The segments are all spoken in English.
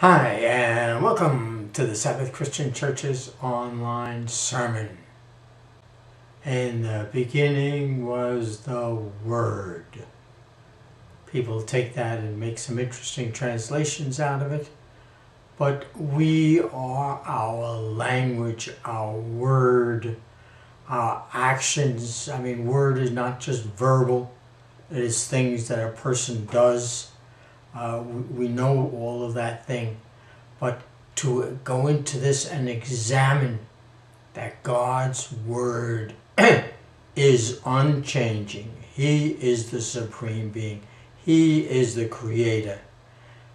Hi, and welcome to the Sabbath Christian Church's online sermon. In the beginning was the Word. People take that and make some interesting translations out of it, but we are our language, our word, our actions. I mean, word is not just verbal, it is things that a person does uh, we, we know all of that thing. But to go into this and examine that God's Word is unchanging. He is the Supreme Being. He is the Creator.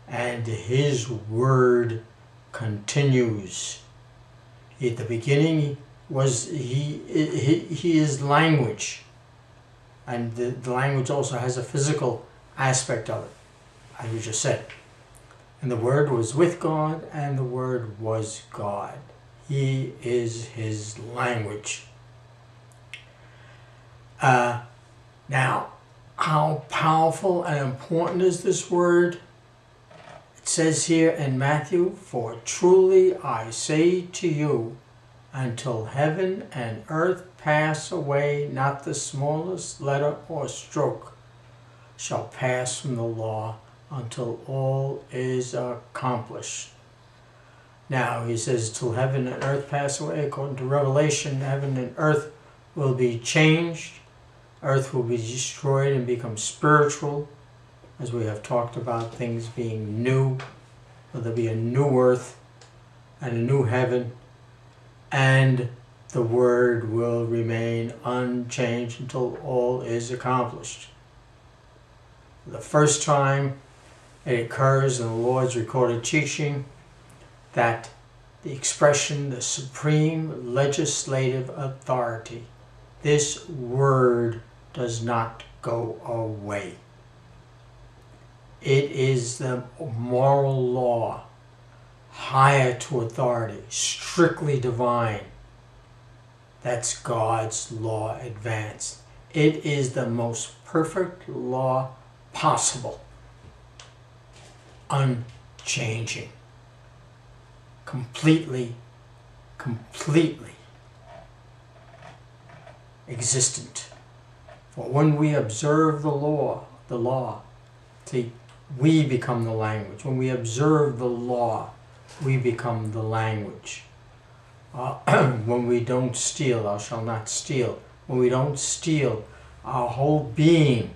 And His Word continues. At the beginning was He, he, he is language. And the, the language also has a physical aspect of it as we just said. And the Word was with God, and the Word was God. He is His language. Uh, now, how powerful and important is this Word? It says here in Matthew, For truly I say to you, until heaven and earth pass away, not the smallest letter or stroke shall pass from the law until all is accomplished. Now, he says, till heaven and earth pass away, according to Revelation, heaven and earth will be changed. Earth will be destroyed and become spiritual, as we have talked about things being new. There'll be a new earth and a new heaven, and the word will remain unchanged until all is accomplished. The first time it occurs in the Lord's recorded teaching that the expression, the supreme legislative authority, this word does not go away. It is the moral law, higher to authority, strictly divine. That's God's law advanced. It is the most perfect law possible unchanging, completely, completely existent. For when we observe the law, the law, see, we become the language. When we observe the law, we become the language. Uh, when we don't steal, thou shalt not steal. When we don't steal, our whole being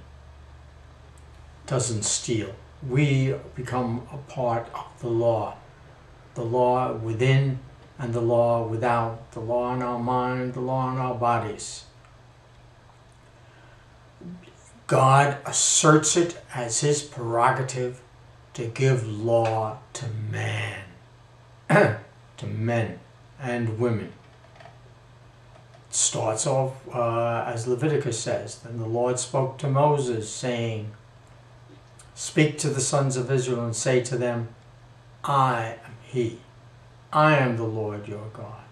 doesn't steal we become a part of the law. The law within and the law without, the law in our mind, the law in our bodies. God asserts it as his prerogative to give law to man, to men and women. It starts off uh, as Leviticus says, Then the Lord spoke to Moses, saying, Speak to the sons of Israel and say to them, I am He. I am the Lord your God.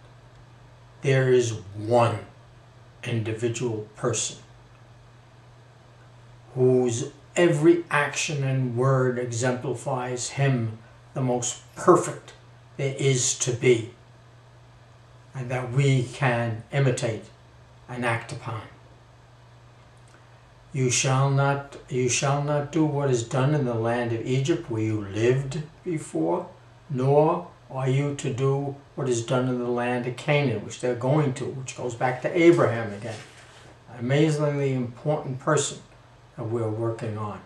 There is one individual person whose every action and word exemplifies Him, the most perfect there is to be, and that we can imitate and act upon. You shall not you shall not do what is done in the land of Egypt where you lived before, nor are you to do what is done in the land of Canaan, which they're going to, which goes back to Abraham again. Amazingly important person that we're working on.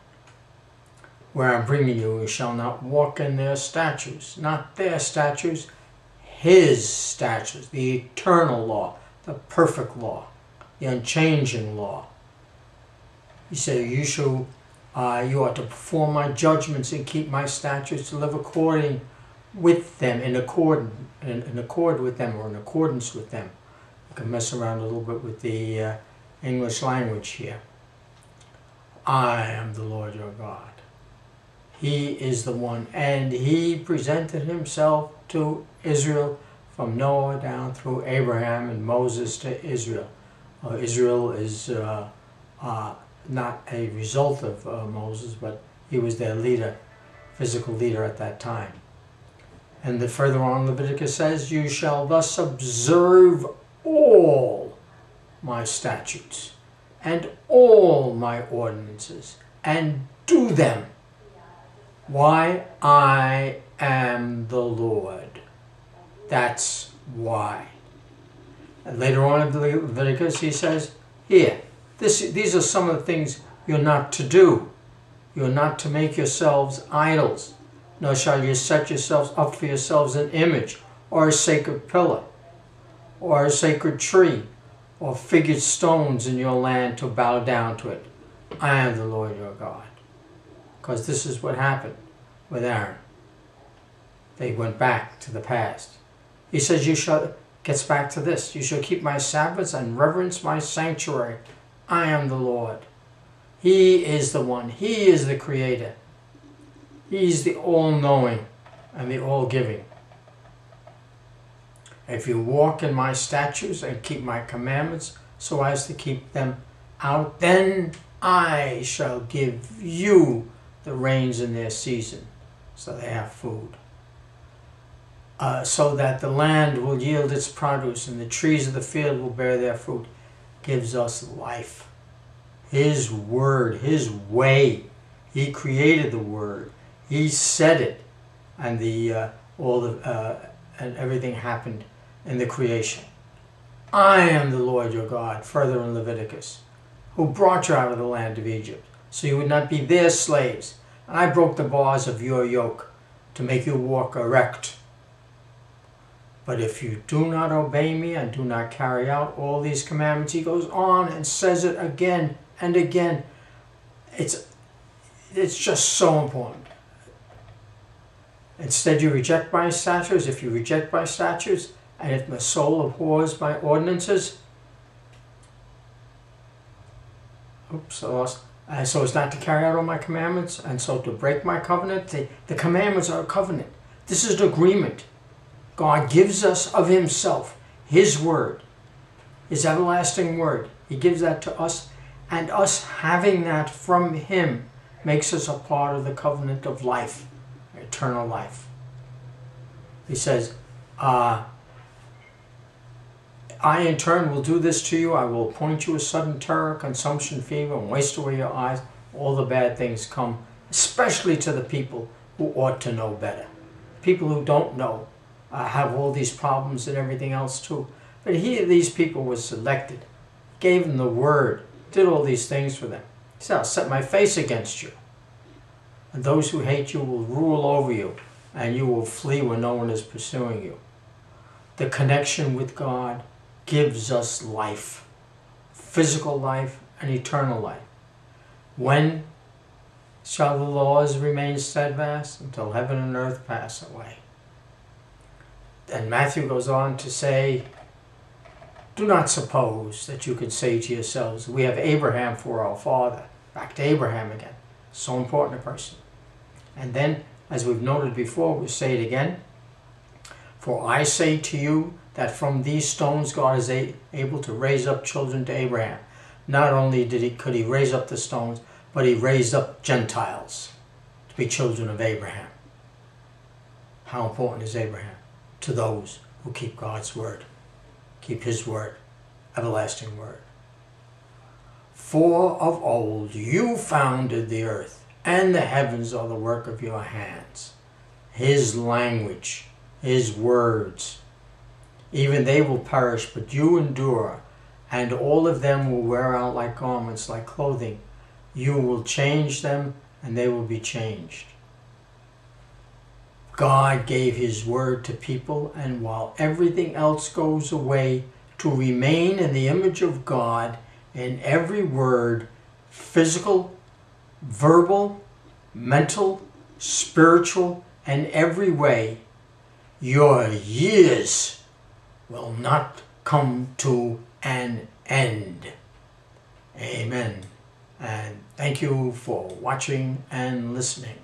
Where I'm bringing you, you shall not walk in their statues, not their statues, his statues, the eternal law, the perfect law, the unchanging law he said, You shall, uh, you ought to perform my judgments and keep my statutes to live according with them, in accord, in, in accord with them, or in accordance with them. You can mess around a little bit with the uh, English language here. I am the Lord your God. He is the one, and he presented himself to Israel from Noah down through Abraham and Moses to Israel. Uh, Israel is uh, uh, not a result of uh, Moses, but he was their leader, physical leader at that time. And the further on Leviticus says, You shall thus observe all my statutes and all my ordinances and do them. Why? I am the Lord. That's why. And later on in Leviticus, he says, Here, this, these are some of the things you're not to do. You're not to make yourselves idols, nor shall you set yourselves up for yourselves an image, or a sacred pillar, or a sacred tree, or figured stones in your land to bow down to it. I am the Lord your God. Because this is what happened with Aaron. They went back to the past. He says, You shall, gets back to this, you shall keep my Sabbaths and reverence my sanctuary. I am the Lord. He is the one. He is the creator. He's the all-knowing and the all-giving. If you walk in my statutes and keep my commandments so as to keep them out, then I shall give you the rains in their season, so they have food. Uh, so that the land will yield its produce and the trees of the field will bear their fruit, gives us life. His word, His way. He created the word. He said it, and the uh, all the uh, and everything happened in the creation. I am the Lord your God, further in Leviticus, who brought you out of the land of Egypt, so you would not be their slaves. And I broke the bars of your yoke to make you walk erect. But if you do not obey me and do not carry out all these commandments, he goes on and says it again and again. It's, it's just so important. Instead, you reject my statutes. If you reject my statutes, and if my soul abhors my ordinances, oops, I lost. Uh, so as not to carry out all my commandments, and so to break my covenant. The, the commandments are a covenant. This is an agreement. God gives us of Himself, His Word, His everlasting Word. He gives that to us, and us having that from Him makes us a part of the covenant of life, eternal life. He says, uh, I in turn will do this to you. I will appoint you a sudden terror, consumption, fever, and waste away your eyes. All the bad things come, especially to the people who ought to know better. People who don't know uh, have all these problems and everything else too. But he, these people was selected, gave them the word, did all these things for them. He said, I'll set my face against you. And those who hate you will rule over you, and you will flee when no one is pursuing you. The connection with God gives us life, physical life and eternal life. When shall the laws remain steadfast? Until heaven and earth pass away. And Matthew goes on to say, Do not suppose that you can say to yourselves, We have Abraham for our father. Back to Abraham again. So important a person. And then, as we've noted before, we'll say it again. For I say to you that from these stones God is able to raise up children to Abraham. Not only did he could he raise up the stones, but he raised up Gentiles to be children of Abraham. How important is Abraham to those who keep God's word, keep his word, everlasting word. For of old you founded the earth, and the heavens are the work of your hands. His language, his words, even they will perish, but you endure, and all of them will wear out like garments, like clothing. You will change them, and they will be changed. God gave His word to people, and while everything else goes away, to remain in the image of God in every word, physical, verbal, mental, spiritual, and every way, your years will not come to an end. Amen. And thank you for watching and listening.